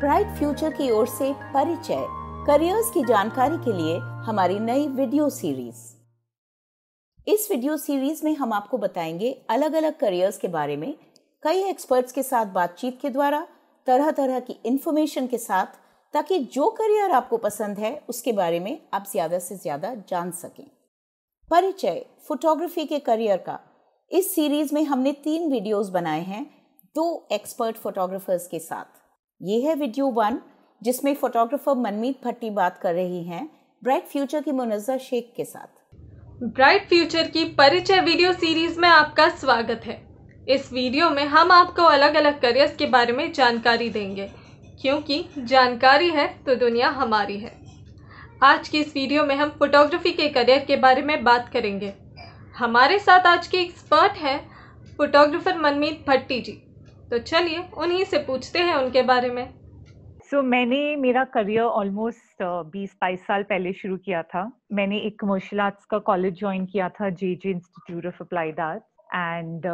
Bright future की ओर से परिचय करियर्स की जानकारी के लिए हमारी नई वीडियो सीरीज़ इस वीडियो सीरीज़ में हम आपको बताएँगे अलग अलग करियर्स के बारे में, कई एक्सपर्ट्स के साथ बातचीत के द्वारा तरह तरह की इंफॉर्मेशन के साथ, ताकि जो करियर आपको पसंद है, उसके बारे में आप ज़्यादा से ज़्यादा जान सकें। परिचय फोटोग्राफी के करियर का। इस सीरीज़ में हमने तीन वीडियोस बनाए हैं, दो एक्सपर्ट फोटोग्राफर्स के साथ। ये है वीडियो वन जिसमें फोटोग्राफर मनमीत भट्टी बात कर रही हैं ब्राइट फ्यूचर की मुनजा शेख के साथ। ब्राइट फ्यूचर की परिचय वीडियो सीरीज़ में आपका स्वागत है। इस वीडियो में हम आपको अलग अलग करियर्स के बारे में जानकारी देंगे। क्योंकि जानकारी है तो दुनिया हमारी है। आज की इस वीडियो में हम फोटोग्राफी के करियर के बारे में बात करेंगे। हमारे साथ आज के एक्सपर्ट हैं फोटोग्राफर मनमीत भट्टी जी। तो चलिए उन्हीं से पूछते हैं उनके बारे में। सो so, मैंने मेरा करियर ऑलमोस्ट बीस बाईस साल पहले शुरू किया था। मैंने एक कमर्शियल आर्ट्स का कॉलेज ज्वाइन किया था J J institute of applied arts and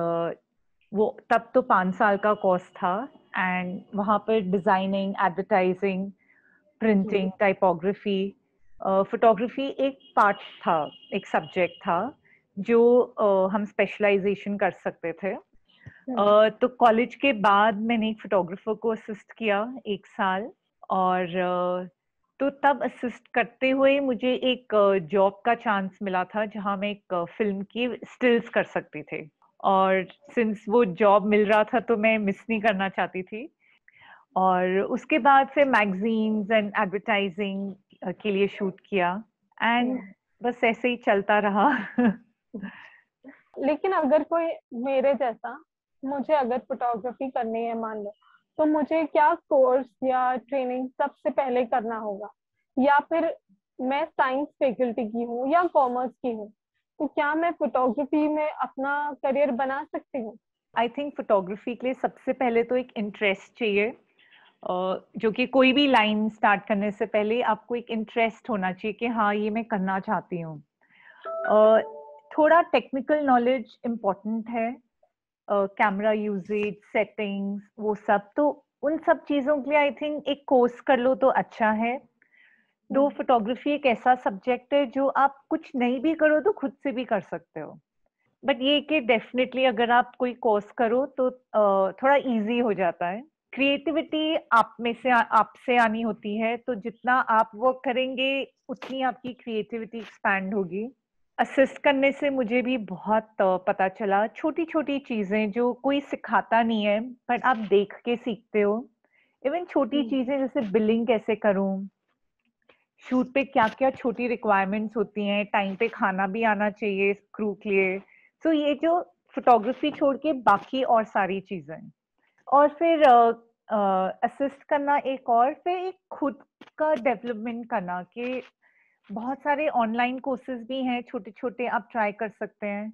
वो तब तो पाँच साल का कोर्स था। एंड वहाँ पर designing advertising printing typography photography एक पार्ट था एक सब्जेक्ट था जो uh, हम स्पेशलाइजेशन कर सकते थे। Uh, तो कॉलेज के बाद मैंने एक फोटोग्राफर को असिस्ट किया एक साल और तो तब असिस्ट करते हुए मुझे एक जॉब का चांस मिला था जहाँ मैं एक फ़िल्म की स्टिल्स कर सकती थी। और सिंस वो जॉब मिल रहा था तो मैं मिस नहीं करना चाहती थी। और उसके बाद फिर मैगजीन्स एंड एडवर्टाइजिंग के लिए शूट किया एंड बस ऐसे ही चलता रहा। लेकिन अगर कोई मेरे जैसा मुझे अगर फोटोग्राफी करनी है, मान लो तो मुझे क्या कोर्स या ट्रेनिंग सबसे पहले करना होगा? या फिर मैं साइंस फैकल्टी की हूँ या कॉमर्स की हूँ तो क्या मैं फोटोग्राफी में अपना करियर बना सकती हूँ? आई थिंक फोटोग्राफी के लिए सबसे पहले तो एक इंटरेस्ट चाहिए। जो कि कोई भी लाइन स्टार्ट करने से पहले आपको एक इंटरेस्ट होना चाहिए कि हाँ ये मैं करना चाहती हूँ। थोड़ा टेक्निकल नॉलेज इम्पोर्टेंट है। कैमरा यूजेज सेटिंग्स वो सब। तो उन सब चीज़ों के लिए आई थिंक एक कोर्स कर लो तो अच्छा है। तो फोटोग्राफी एक ऐसा सब्जेक्ट है जो आप कुछ नहीं भी करो तो खुद से भी कर सकते हो। बट ये कि डेफिनेटली अगर आप कोई कोर्स करो तो थोड़ा इजी हो जाता है। क्रिएटिविटी आप में से आपसे आनी होती है। तो जितना आप वर्क करेंगे उतनी आपकी क्रिएटिविटी एक्सपैंड होगी। असिस्ट करने से मुझे भी बहुत पता चला। छोटी छोटी चीज़ें जो कोई सिखाता नहीं है बट आप देख के सीखते हो। इवन छोटी चीज़ें जैसे बिलिंग कैसे करूँ? शूट पे क्या क्या छोटी रिक्वायरमेंट्स होती हैं? टाइम पे खाना भी आना चाहिए क्रू के लिए। सो so, ये जो फोटोग्राफी छोड़ के बाकी और सारी चीज़ें। और फिर असिस्ट करना एक और फिर एक खुद का डेवलपमेंट करना कि बहुत सारे ऑनलाइन कोर्सेज भी हैं छोटे छोटे आप ट्राई कर सकते हैं।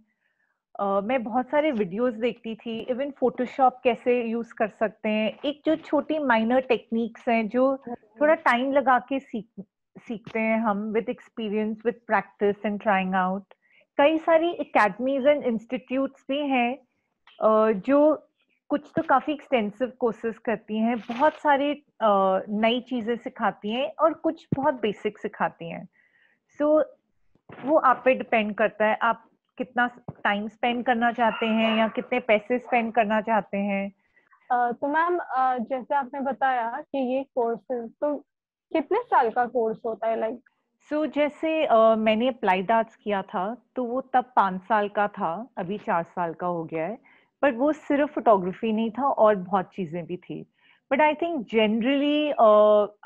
uh, मैं बहुत सारे वीडियोस देखती थी इवन फोटोशॉप कैसे यूज़ कर सकते हैं। एक जो छोटी माइनर टेक्निक्स हैं जो थोड़ा टाइम लगा के सीख सीखते हैं हम with experience with practice and trying out कई सारी एकेडमीज एंड इंस्टीट्यूट्स भी हैं जो कुछ तो काफ़ी एक्सटेंसिव कोर्सेज करती हैं बहुत सारी नई चीज़ें सिखाती हैं और कुछ बहुत बेसिक सिखाती हैं। सो so, वो आप पे डिपेंड करता है आप कितना टाइम स्पेंड करना चाहते हैं या कितने पैसे स्पेंड करना चाहते हैं? uh, तो मैम uh, जैसे आपने बताया कि ये कोर्सेज तो कितने साल का कोर्स होता है लाइक सो so, जैसे uh, मैंने अप्लाइड आर्ट्स किया था तो वो तब पाँच साल का था अभी चार साल का हो गया है बट वो सिर्फ़ फोटोग्राफी नहीं था और बहुत चीज़ें भी थी। But I think generally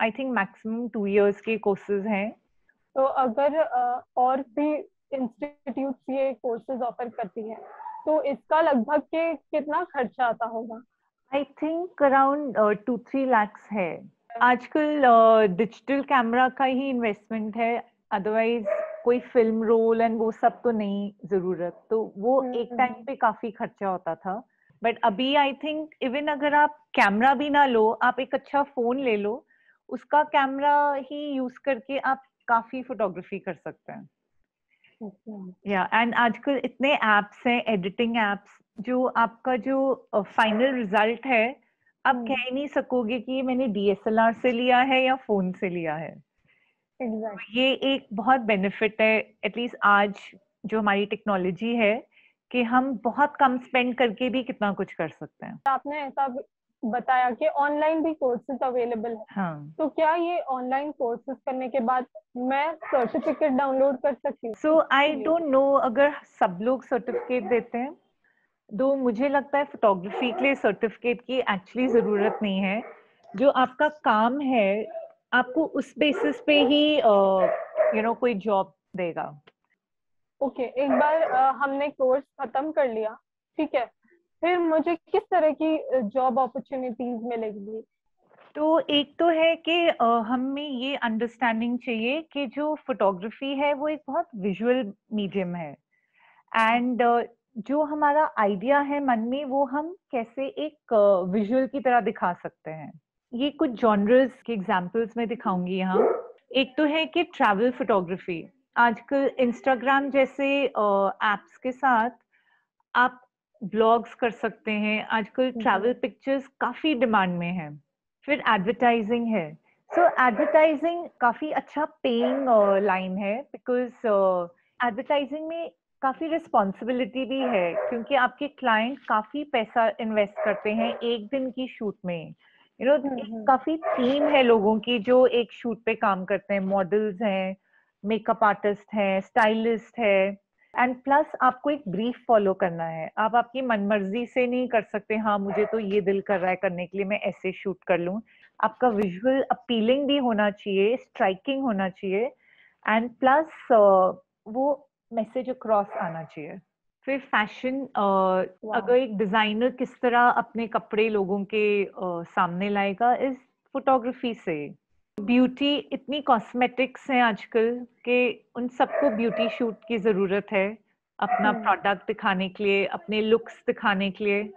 I think maximum two years के कोर्सेज हैं। तो अगर और भी इंस्टीट्यूट ये कोर्सेज ऑफ़र करती हैं तो इसका लगभग के कितना खर्चा आता होगा? I think around two three lakhs है। आजकल डिजिटल कैमरा का ही इन्वेस्टमेंट है। अदरवाइज़ कोई फ़िल्म रोल एंड वो सब तो नहीं ज़रूरत। तो वो हम्म, एक टाइम हम्म। पे काफ़ी खर्चा होता था। बट अभी आई थिंक इवन अगर आप कैमरा भी ना लो आप एक अच्छा फ़ोन ले लो उसका कैमरा ही यूज़ करके आप काफ़ी फोटोग्राफी कर सकते हैं या अच्छा। एंड आजकल इतने एप्स हैं एडिटिंग एप्स जो आपका जो फाइनल uh, रिज़ल्ट है आप हम्म। कह नहीं सकोगे कि ये मैंने डीएसएलआर से लिया है या फ़ोन से लिया है एग्जैक्ट ये एक बहुत बेनिफिट है एटलीस्ट आज जो हमारी टेक्नोलॉजी है कि हम बहुत कम स्पेंड करके भी कितना कुछ कर सकते हैं आपने ऐसा बताया कि ऑनलाइन भी कोर्सेज अवेलेबल है। हाँ। तो क्या ये ऑनलाइन कोर्सेज करने के बाद मैं सर्टिफिकेट डाउनलोड कर सकती हूँ? सो आई डोंट नो अगर सब लोग सर्टिफिकेट देते हैं तो मुझे लगता है फोटोग्राफी के लिए सर्टिफिकेट की एक्चुअली ज़रूरत नहीं है। जो आपका काम है आपको उस बेसिस पे ही you uh, know you know, कोई जॉब देगा। ओके okay, एक बार अ, हमने कोर्स खत्म कर लिया ठीक है? फिर मुझे किस तरह की जॉब अपॉर्चुनिटीज़ मिलेगी? तो एक तो है कि हमें ये अंडरस्टैंडिंग चाहिए कि जो फोटोग्राफी है वो एक बहुत विजुअल मीडियम है। एंड जो हमारा आइडिया है मन में वो हम कैसे एक विजुअल की तरह दिखा सकते हैं। ये कुछ जॉनर्स के एग्जांपल्स में दिखाऊँगी यहाँ। एक तो है कि ट्रैवल फोटोग्राफी आजकल इंस्टाग्राम जैसे एप्स के साथ आप ब्लॉग्स कर सकते हैं। आजकल ट्रैवल पिक्चर्स काफ़ी डिमांड में है। फिर एडवर्टाइजिंग है। सो एडवर्टाइजिंग काफ़ी अच्छा पेइंग लाइन है बिकॉज़ एडवर्टाइजिंग में काफ़ी रिस्पॉन्सिबिलिटी भी है क्योंकि आपके क्लाइंट काफ़ी पैसा इन्वेस्ट करते हैं एक दिन की शूट में। You know hmm, hmm. काफ़ी टीम है लोगों की जो एक शूट पे काम करते हैं। मॉडल्स हैं मेकअप आर्टिस्ट हैं स्टाइलिस्ट है। एंड प्लस आपको एक ब्रीफ फॉलो करना है। आप आपकी मनमर्जी से नहीं कर सकते हाँ मुझे तो ये दिल कर रहा है करने के लिए मैं ऐसे शूट कर लूँ। आपका विजुअल अपीलिंग भी होना चाहिए स्ट्राइकिंग होना चाहिए। एंड प्लस वो मैसेज अक्रॉस आना चाहिए। फिर फ़ैशन अगर एक डिज़ाइनर किस तरह अपने कपड़े लोगों के सामने लाएगा इस फोटोग्राफी से। ब्यूटी इतनी कॉस्मेटिक्स हैं आजकल कि उन सबको ब्यूटी शूट की ज़रूरत है अपना हम्म। प्रोडक्ट दिखाने के लिए अपने लुक्स दिखाने के लिए।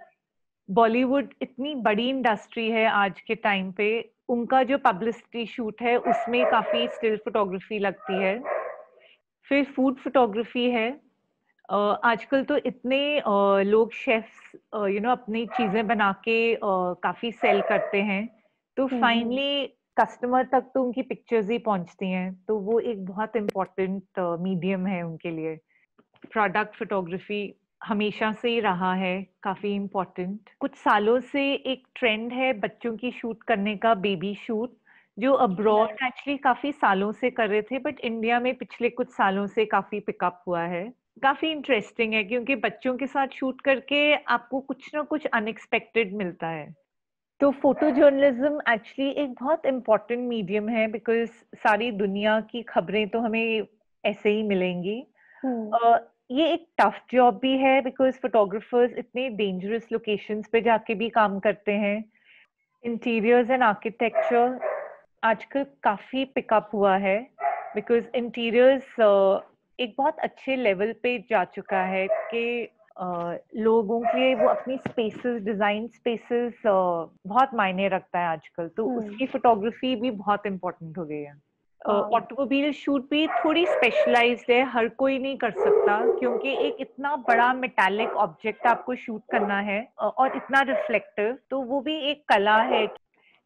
बॉलीवुड इतनी बड़ी इंडस्ट्री है आज के टाइम पे। उनका जो पब्लिसिटी शूट है उसमें काफ़ी स्टिल फोटोग्राफी लगती है। फिर फ़ूड फोटोग्राफी है। आजकल तो इतने लोग शेफ्स यू नो अपनी चीज़ें बना के काफ़ी सेल करते हैं। तो हम्म। फाइनली कस्टमर तक तो उनकी पिक्चर्स ही पहुँचती हैं तो वो एक बहुत इम्पोर्टेंट मीडियम है उनके लिए। प्रोडक्ट फोटोग्राफी हमेशा से ही रहा है काफ़ी इम्पोर्टेंट कुछ सालों से एक ट्रेंड है बच्चों की शूट करने का बेबी शूट जो अब्रॉड एक्चुअली काफ़ी सालों से कर रहे थे बट इंडिया में पिछले कुछ सालों से काफ़ी पिकअप हुआ है। काफ़ी इंटरेस्टिंग है क्योंकि बच्चों के साथ शूट करके आपको कुछ ना कुछ अनएक्सपेक्टेड मिलता है। तो फ़ोटो जर्नलिज्म एक्चुअली एक बहुत इम्पोर्टेंट मीडियम है बिकॉज़ सारी दुनिया की खबरें तो हमें ऐसे ही मिलेंगी। अ, ये एक टफ जॉब भी है बिकॉज़ फोटोग्राफर्स इतने डेंजरस लोकेशंस पे जाके भी काम करते हैं। इंटीरियर्स एंड आर्किटेक्चर आजकल काफ़ी पिकअप हुआ है बिकॉज़ इंटीरियर्स एक बहुत अच्छे लेवल पे जा चुका है कि लोगों के वो अपनी स्पेसेस डिज़ाइन स्पेसेस बहुत मायने रखता है आजकल। तो। उसकी फोटोग्राफी भी बहुत इम्पोर्टेंट हो गई है। हाँ। ऑटोमोबाइल शूट भी थोड़ी स्पेशलाइज्ड है हर कोई नहीं कर सकता क्योंकि एक इतना बड़ा मेटालिक ऑब्जेक्ट आपको शूट करना है और इतना रिफ्लेक्टिव तो वो भी एक कला है।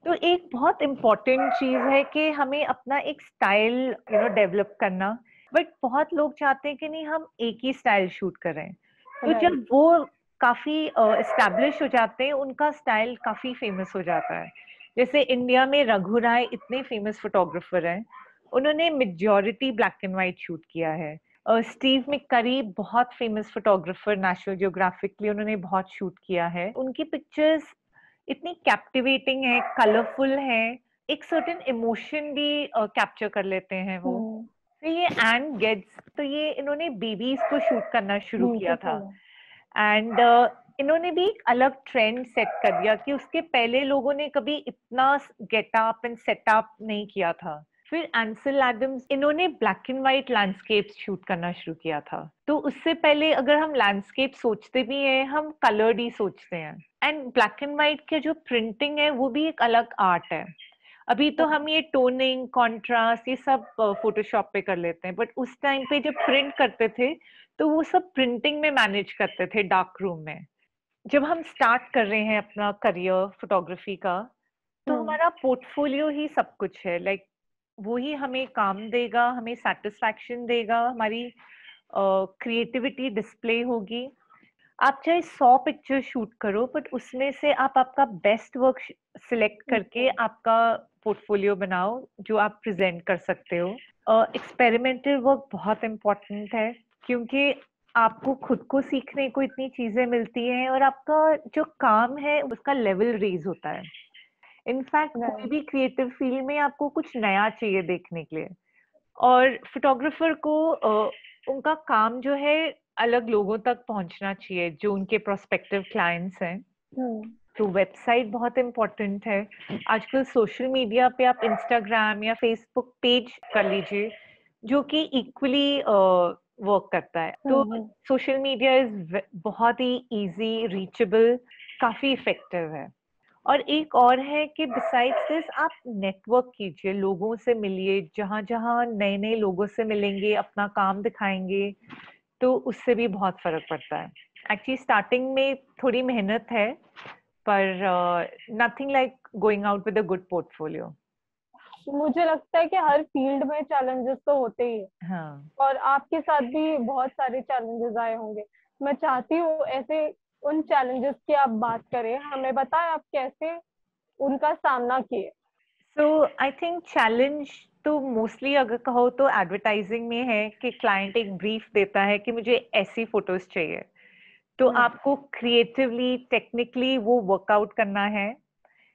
तो एक बहुत इम्पोर्टेंट चीज़ है कि हमें अपना एक स्टाइल यू नो डेवलप करना। बट बहुत लोग चाहते हैं कि नहीं हम एक ही स्टाइल शूट करें। तो जब वो काफ़ी एस्टेब्लिश हो जाते हैं उनका स्टाइल काफ़ी फ़ेमस हो जाता है। जैसे इंडिया में रघु राय इतने फ़ेमस फोटोग्राफर हैं उन्होंने majority black and white shoot किया है। स्टीव मिकरी बहुत फ़ेमस फोटोग्राफर नेशनल जियोग्राफिक के लिए उन्होंने बहुत शूट किया है। उनकी पिक्चर्स इतनी कैप्टिवेटिंग है कलरफुल है एक सर्टेन इमोशन भी कैप्चर uh, कर लेते हैं वो। हम्म, तो ये एंड गेट्स तो ये इन्होंने बेबीज को शूट करना शुरू किया था. एंड इन्होंने भी एक अलग ट्रेंड सेट कर दिया कि उसके पहले लोगों ने कभी इतना गेटअप एंड सेटअप नहीं किया था। फिर एंसल एडम्स इन्होंने black and white landscape shoot करना शुरू किया था। तो उससे पहले अगर हम लैंडस्केप सोचते भी हैं हम कलर्ड ही सोचते हैं। एंड ब्लैक एंड व्हाइट के जो प्रिंटिंग है वो भी एक अलग आर्ट है। अभी तो हम ये टोनिंग कॉन्ट्रास्ट ये सब फोटोशॉप पे कर लेते हैं बट उस टाइम पे जब प्रिंट करते थे तो वो सब प्रिंटिंग में मैनेज करते थे डार्क रूम में। जब हम स्टार्ट कर रहे हैं अपना करियर फोटोग्राफी का तो हम्म। हमारा पोर्टफोलियो ही सब कुछ है लाइक वो ही हमें काम देगा हमें सेटिस्फैक्शन देगा हमारी क्रिएटिविटी डिस्प्ले होगी। आप चाहे सौ पिक्चर शूट करो बट उसमें से आप आपका बेस्ट वर्क सिलेक्ट करके आपका पोर्टफोलियो बनाओ जो आप प्रेजेंट कर सकते हो। एक्सपेरिमेंटल uh, वर्क बहुत इम्पोर्टेंट है क्योंकि आपको खुद को सीखने को इतनी चीज़ें मिलती हैं और आपका जो काम है उसका लेवल रेज होता है। इनफैक्ट कोई भी क्रिएटिव फ़ील्ड में आपको कुछ नया चाहिए देखने के लिए। और फोटोग्राफर को uh, उनका काम जो है अलग लोगों तक पहुँचना चाहिए जो उनके प्रोस्पेक्टिव क्लाइंट्स हैं। हम्म। तो वेबसाइट बहुत इम्पोर्टेंट है। आजकल सोशल मीडिया पे आप इंस्टाग्राम या फेसबुक पेज कर लीजिए जो कि इक्वली वर्क करता है। तो सोशल मीडिया इज़ बहुत ही इजी रीचेबल काफ़ी इफ़ेक्टिव है। और एक और है कि बिसाइड्स दिस आप नेटवर्क कीजिए लोगों से मिलिए जहाँ जहाँ नए नए लोगों से मिलेंगे अपना काम दिखाएँगे तो उससे भी बहुत फ़र्क पड़ता है। एक्चुअली स्टार्टिंग में थोड़ी मेहनत है पर nothing like going out with a good portfolio मुझे लगता है कि हर फ़ील्ड में चैलेंजेस तो होते ही है। हाँ. और आपके साथ भी बहुत सारे चैलेंजेस आए होंगे। मैं चाहती हूँ ऐसे उन चैलेंजेस की आप बात करें। हमें बताएँ आप कैसे उनका सामना किए। सो आई थिंक चैलेंज तो मोस्टली अगर कहो तो एडवर्टाइजिंग में है कि क्लाइंट एक ब्रीफ देता है कि मुझे ऐसी फ़ोटोज़ चाहिए। तो हम्म। आपको क्रिएटिवली टेक्निकली वो वर्कआउट करना है।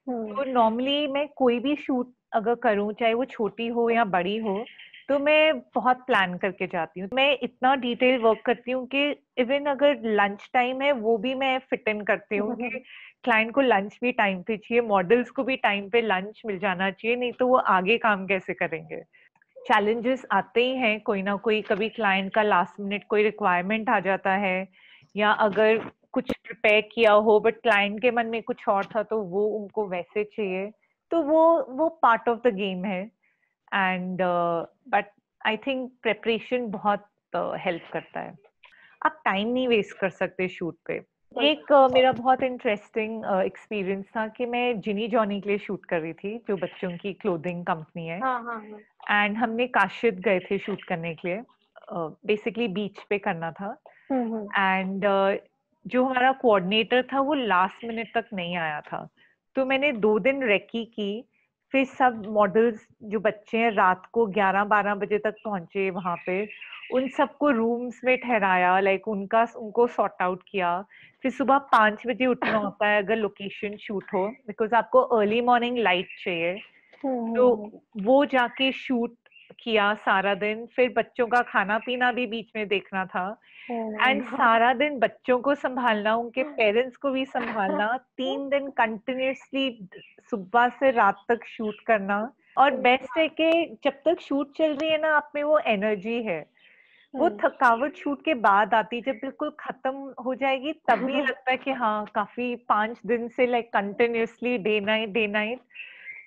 हम्म। तो नॉर्मली मैं कोई भी शूट अगर करूँ चाहे वो छोटी हो या बड़ी हो तो मैं बहुत प्लान करके जाती हूँ। मैं इतना डिटेल वर्क करती हूँ कि इवन अगर लंच टाइम है वो भी मैं फिट इन करती हूँ कि क्लाइंट को लंच भी टाइम पे चाहिए मॉडल्स को भी टाइम पे लंच मिल जाना चाहिए नहीं तो वो आगे काम कैसे करेंगे? चैलेंजेस आते ही हैं कोई ना कोई कभी क्लाइंट का लास्ट मिनट कोई रिक्वायरमेंट आ जाता है। या अगर कुछ प्रिपेयर किया हो बट क्लाइंट के मन में कुछ और था तो वो उनको वैसे चाहिए। तो वो वो पार्ट ऑफ़ द गेम है। And but I think preparation बहुत हेल्प uh, करता है। आप टाइम नहीं वेस्ट कर सकते शूट पे। एक uh, मेरा बहुत इंटरेस्टिंग एक्सपीरियंस uh, था कि मैं जिनी जॉनी के लिए शूट कर रही थी जो बच्चों की क्लोथिंग कंपनी है। एंड हाँ, हाँ, हाँ. हमने काशिद गए थे शूट करने के लिए। बेसिकली uh, बीच पे करना था। एंड uh, जो हमारा कोऑर्डिनेटर था वो लास्ट मिनट तक नहीं आया था। तो मैंने दो दिन रेकी की फिर सब मॉडल्स जो बच्चे हैं रात को 11-12 बजे तक पहुँचे वहाँ पे। उन सबको रूम्स में ठहराया लाइक उनका उनको सॉर्ट आउट किया। फिर सुबह पाँच बजे उठना होता है अगर लोकेशन शूट हो बिकॉज़ आपको अर्ली मॉर्निंग लाइट चाहिए। तो वो जाके शूट किया सारा दिन फिर बच्चों का खाना पीना भी बीच में देखना था। एंड सारा दिन बच्चों को संभालना उनके पेरेंट्स को भी संभालना तीन दिन कंटिन्यूसली सुबह से रात तक शूट करना। और बेस्ट है। कि जब तक शूट चल रही है ना आप में वो एनर्जी है। वो थकावट शूट के बाद आती जब बिल्कुल खत्म हो जाएगी तब तभी लगता है कि हाँ काफ़ी पाँच दिन से like continuously day night day night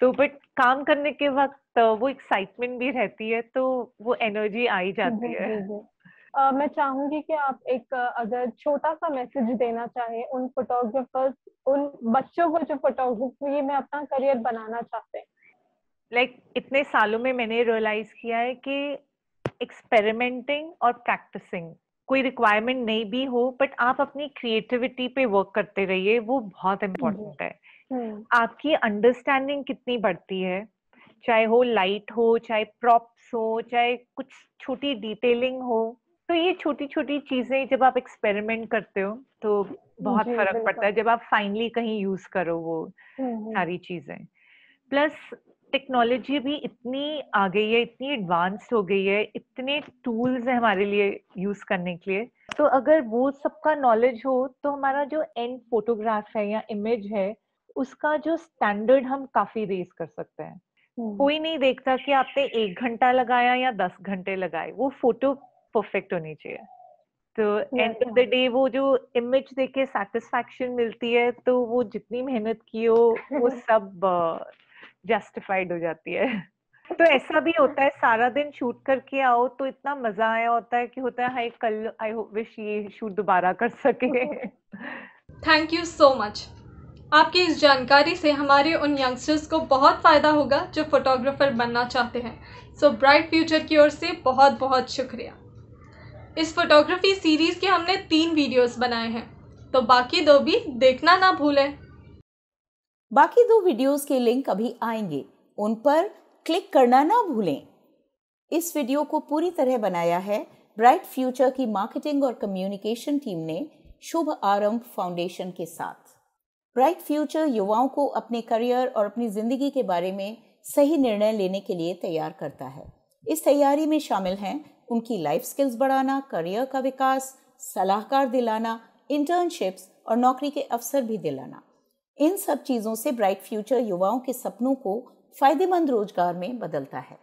तो बट काम करने के वक्त वो एक्साइटमेंट भी रहती है तो वो एनर्जी आ ही जाती है। Uh, मैं चाहूँगी कि आप एक अगर छोटा सा मैसेज देना चाहें उन फोटोग्राफर्स उन बच्चों को जो फोटोग्राफी में अपना करियर बनाना चाहते हैं। लाइक like, इतने सालों में मैंने रियलाइज़ किया है कि एक्सपेरिमेंटिंग और प्रैक्टिसिंग कोई रिक्वायरमेंट नहीं भी हो बट आप अपनी क्रिएटिविटी पे वर्क करते रहिए वो बहुत इम्पोर्टेंट है। आपकी अंडरस्टैंडिंग कितनी बढ़ती है? चाहे हो लाइट हो चाहे प्रॉप्स हो चाहे कुछ छोटी डिटेलिंग हो तो ये छोटी छोटी चीज़ें जब आप एक्सपेरिमेंट करते हो तो बहुत फ़र्क पड़ता है। जब आप फाइनली कहीं यूज़ करो वो हम्म, हम्म। सारी चीज़ें। प्लस टेक्नोलॉजी भी इतनी आ गई है इतनी एडवांस्ड हो गई है इतने टूल्स हैं हमारे लिए यूज़ करने के लिए। तो अगर वो सबका नॉलेज हो तो हमारा जो एंड फोटोग्राफ है या इमेज है उसका जो स्टैंडर्ड हम काफ़ी रेज कर सकते हैं। हम्म। कोई नहीं देखता कि आपने एक घंटा लगाया या दस घंटे लगाए वो फ़ोटो परफेक्ट होनी चाहिए। तो एंड ऑफ़ द डे वो जो इमेज देखे सेटिस्फैक्शन मिलती है तो वो जितनी मेहनत की हो वो सब जस्टिफाइड uh, हो जाती है। तो ऐसा भी होता है सारा दिन शूट करके आओ तो इतना मज़ा आया होता है कि होता है हाई कल आई विश ये शूट दोबारा कर सके। थैंक यू सो मच आपकी इस जानकारी से हमारे उन यंगस्टर्स को बहुत फ़ायदा होगा जो फोटोग्राफर बनना चाहते हैं। सो ब्राइट फ्यूचर की ओर से बहुत बहुत शुक्रिया। इस फोटोग्राफी सीरीज़ के हमने तीन वीडियोस बनाए हैं। तो बाकी दो भी देखना ना भूलें। बाकी दो वीडियोस के लिंक अभी आएँगे। उन पर क्लिक करना ना भूलें। इस वीडियो को पूरी तरह बनाया है। ब्राइट फ्यूचर की मार्केटिंग और कम्युनिकेशन टीम ने शुभ आरंभ फाउंडेशन के साथ। ब्राइट फ्यूचर युवाओं को अपने करियर और अपनी ज़िंदगी के बारे में सही निर्णय लेने के लिए तैयार करता है। इस तैयारी में शामिल हैं उनकी लाइफ स्किल्स बढ़ाना करियर का विकास, सलाहकार दिलाना इंटर्नशिप्स और नौकरी के अवसर भी दिलाना। इन सब चीज़ों से ब्राइट फ्यूचर युवाओं के सपनों को फ़ायदेमंद रोज़गार में बदलता है।